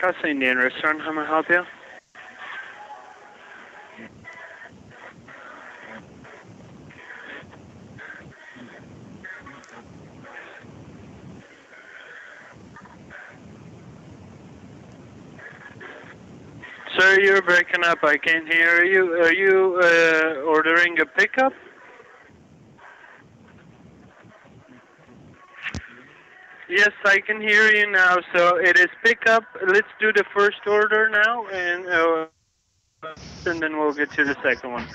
Casa Indian Restaurant. How may I help you? Sir, you're breaking up. I can't hear you. Are you uh, ordering a pickup? Yes, I can hear you now. So it is pick up. Let's do the first order now, and uh, and then we'll get to the second one.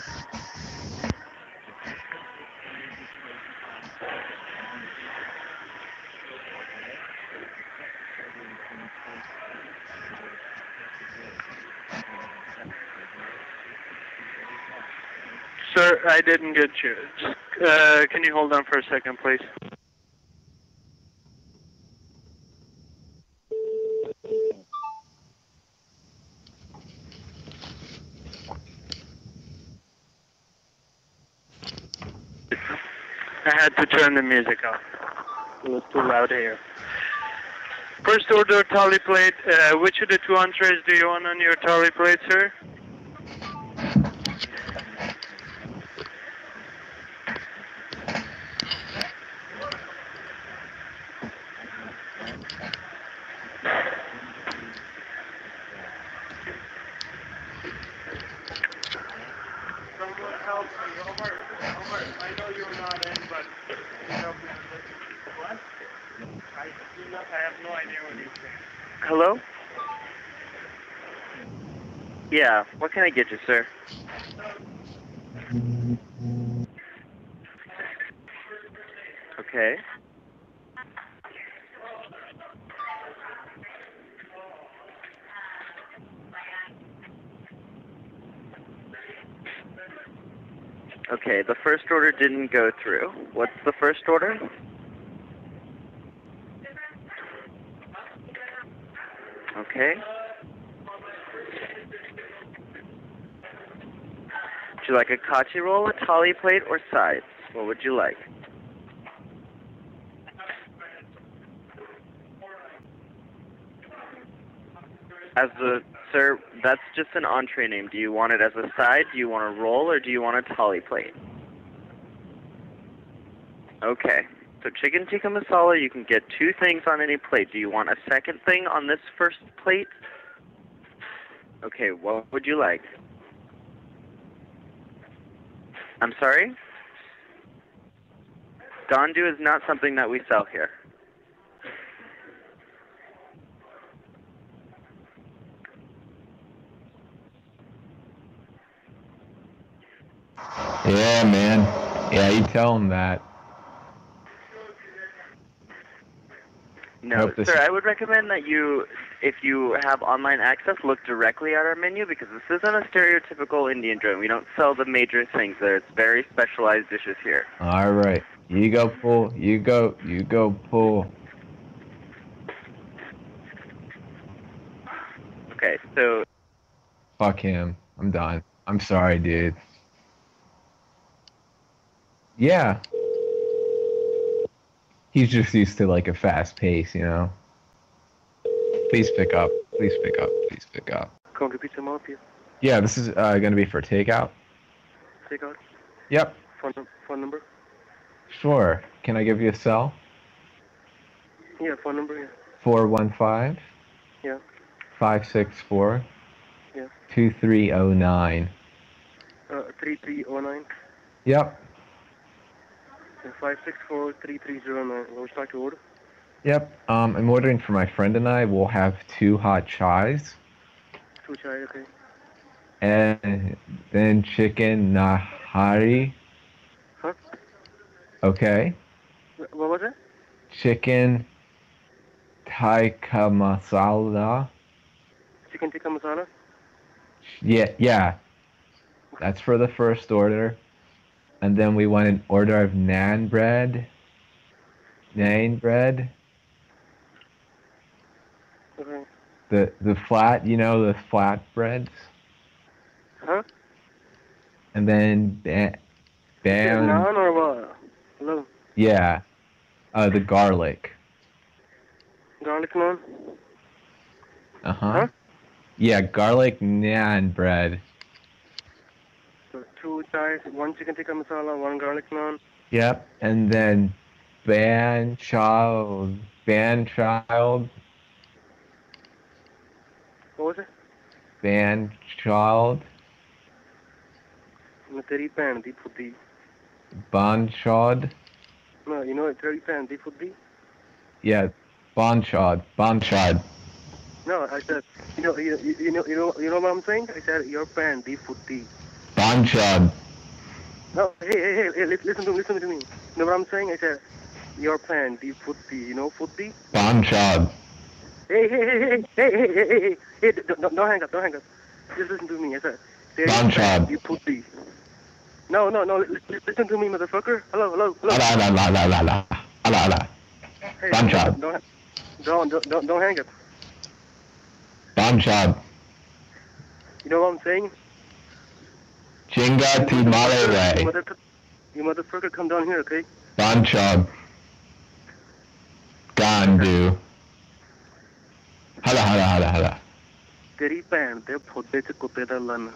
Sir, I didn't get you. Just, uh, can you hold on for a second, please? I had to turn the music off. It was too loud here. First order tali plate. Uh, which of the two entrees do you want on your tali plate, sir? Someone help me. Omar, Omar, I know you're not in, but can you help me with this? What? I, do not, I have no idea what saying. Hello? Yeah, what can I get you, sir? Okay. Okay, the first order didn't go through. What's the first order? Okay. Would you like a kachi roll, a tali plate, or sides? What would you like? As a sir, that's just an entree name. Do you want it as a side? Do you want a roll, or do you want a tali plate? Okay. So chicken tikka masala, you can get two things on any plate. Do you want a second thing on this first plate? Okay, what would you like? I'm sorry? Gandu is not something that we sell here. Yeah, man. Yeah, you tell him that. No, sir, is- I would recommend that you, if you have online access, look directly at our menu because this isn't a stereotypical Indian joint. We don't sell the major things there. It's very specialized dishes here. All right. You go pull. You go. You go pull. Okay, so Fuck him. I'm done. I'm sorry, dude. Yeah. He's just used to like a fast pace, you know. Please pick up. Please pick up. Please pick up. Some more, please. Yeah, this is uh, gonna be for takeout. Take out Yep. phone, phone number. Sure. Can I give you a cell? Yeah, phone number. Yeah. Four one five. Yeah. Five six four. Yeah. Two three oh nine. Uh, three three oh nine Yep. Five six four three three zero would you like to order? Yep. Um, I'm ordering for my friend and I. We'll have two hot chais Two chai, okay. and then chicken nahari. Huh? Okay. Wh- What was it? Chicken tikka masala. Chicken tikka masala. Yeah, yeah. That's for the first order. And then we want an order of naan bread. Naan bread. Okay. The the flat, you know, the flat breads. Huh? And then ba- bam. naan or what? Hello. Yeah. Uh, the garlic. Garlic naan. Uh huh. Huh? Yeah, garlic naan bread So two thighs, one chicken tikka masala, one garlic naan. Yep. And then ban child, ban child, What was it? ban child, ਮੈਂ ਤੇਰੀ ਭੈਣ ਦੀ ਫੁੱਦੀ ban chod. No, you know ਤੇਰੀ ਭੈਣ ਦੀ ਫੁੱਦੀ Yeah, ban chod, ban chod. No, I said, you know, you, you, you know, you know, you know what I'm saying? I said your ਭੈਣ ਦੀ ਫੁੱਦੀ one shot. No, hey, hey, hey, hey, listen to me, listen to me. You know what I'm saying? I said, your plan, the footy, you know, footy? One shot. Hey, hey, hey, hey, hey, hey, hey, hey, hey, don't, don't, don't hang up, don't hang up. Just listen to me, I said, there's your plan. No, no, no, listen to me, motherfucker. Hello, hello, hello. Ala, ala, ala, ala, ala, ala, ala. Hey. Don't, don't, don't, don't, hang up. One. You know what I'm saying? Chinga tu You malere. mother- You motherfucker, come down here, okay? Ban chod. Gandu. Hala hala hala hala. ਤੇਰੀ ਭੈਣ ਦੇ ਫੁੱਦੇ 'ਚ ਕੁੱਤੇ ਦਾ ਲੰਨ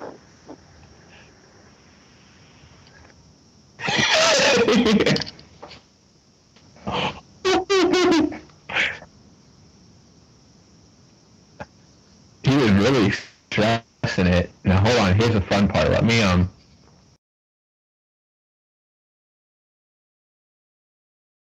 he was really stressing it. Now hold on, here's the fun part. Let me um